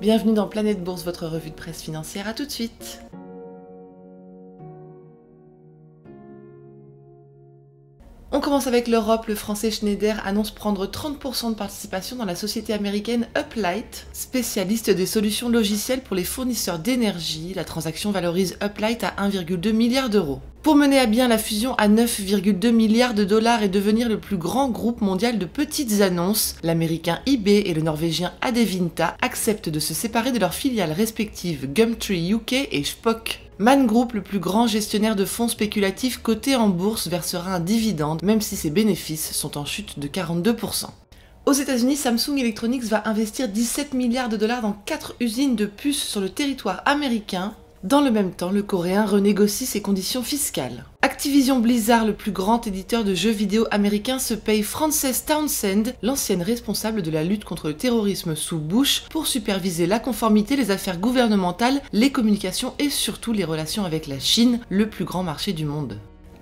Bienvenue dans Planète Bourse, votre revue de presse financière. À tout de suite. On commence avec l'Europe. Le français Schneider annonce prendre 30% de participation dans la société américaine Uplight, spécialiste des solutions logicielles pour les fournisseurs d'énergie. La transaction valorise Uplight à 1,2 milliard d'euros. Pour mener à bien la fusion à 9,2 milliards de dollars et devenir le plus grand groupe mondial de petites annonces, l'américain eBay et le norvégien Adevinta acceptent de se séparer de leurs filiales respectives Gumtree UK et Spock. Man Group, le plus grand gestionnaire de fonds spéculatifs cotés en bourse, versera un dividende, même si ses bénéfices sont en chute de 42%. Aux États-Unis, Samsung Electronics va investir 17 milliards de dollars dans 4 usines de puces sur le territoire américain dans le même temps, le Coréen renégocie ses conditions fiscales. Activision Blizzard, le plus grand éditeur de jeux vidéo américain, se paye Frances Townsend, l'ancienne responsable de la lutte contre le terrorisme sous Bush, pour superviser la conformité, les affaires gouvernementales, les communications et surtout les relations avec la Chine, le plus grand marché du monde.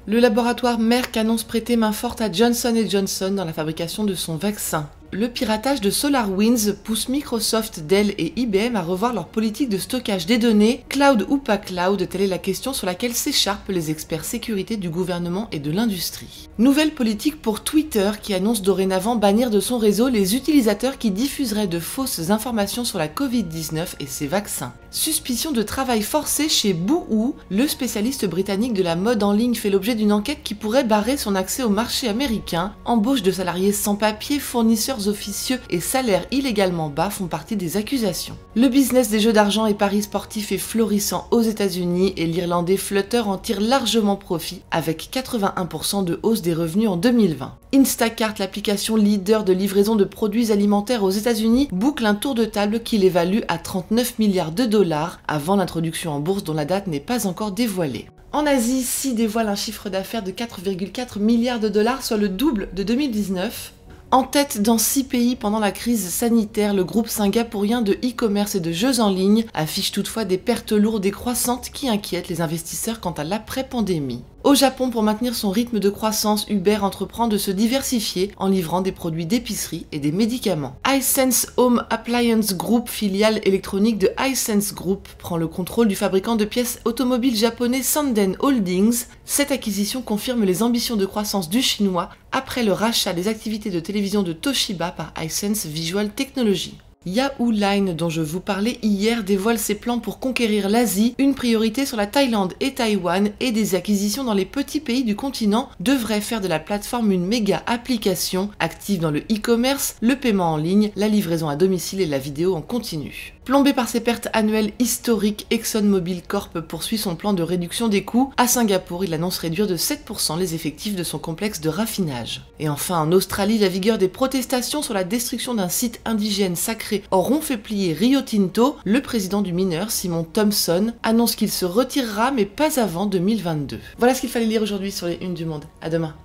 Le laboratoire Merck annonce prêter main forte à Johnson Johnson dans la fabrication de son vaccin. Le piratage de SolarWinds pousse Microsoft, Dell et IBM à revoir leur politique de stockage des données, cloud ou pas cloud, telle est la question sur laquelle s'écharpent les experts sécurité du gouvernement et de l'industrie. Nouvelle politique pour Twitter qui annonce dorénavant bannir de son réseau les utilisateurs qui diffuseraient de fausses informations sur la Covid-19 et ses vaccins. Suspicion de travail forcé chez Boohoo, le spécialiste britannique de la mode en ligne fait l'objet d'une enquête qui pourrait barrer son accès au marché américain, embauche de salariés sans papier, fournisseurs officieux et salaires illégalement bas font partie des accusations. Le business des jeux d'argent et paris sportifs est florissant aux États-Unis et l'Irlandais Flutter en tire largement profit avec 81% de hausse des revenus en 2020. Instacart, l'application leader de livraison de produits alimentaires aux États-Unis, boucle un tour de table qui l'évalue à 39 milliards de dollars avant l'introduction en bourse dont la date n'est pas encore dévoilée. En Asie, Si dévoile un chiffre d'affaires de 4,4 milliards de dollars, soit le double de 2019. En tête dans six pays pendant la crise sanitaire, le groupe singapourien de e-commerce et de jeux en ligne affiche toutefois des pertes lourdes et croissantes qui inquiètent les investisseurs quant à l'après-pandémie. Au Japon, pour maintenir son rythme de croissance, Uber entreprend de se diversifier en livrant des produits d'épicerie et des médicaments. iSense Home Appliance Group, filiale électronique de iSense Group, prend le contrôle du fabricant de pièces automobiles japonais Sanden Holdings. Cette acquisition confirme les ambitions de croissance du chinois après le rachat des activités de télévision de Toshiba par iSense Visual Technology. Yahoo Line, dont je vous parlais hier, dévoile ses plans pour conquérir l'Asie, une priorité sur la Thaïlande et Taïwan, et des acquisitions dans les petits pays du continent devraient faire de la plateforme une méga application active dans le e-commerce, le paiement en ligne, la livraison à domicile et la vidéo en continu. Plombé par ses pertes annuelles historiques, ExxonMobil Corp poursuit son plan de réduction des coûts. À Singapour, il annonce réduire de 7% les effectifs de son complexe de raffinage. Et enfin, en Australie, la vigueur des protestations sur la destruction d'un site indigène sacré auront fait plier Rio Tinto. Le président du mineur, Simon Thompson, annonce qu'il se retirera, mais pas avant 2022. Voilà ce qu'il fallait lire aujourd'hui sur les unes du monde. À demain.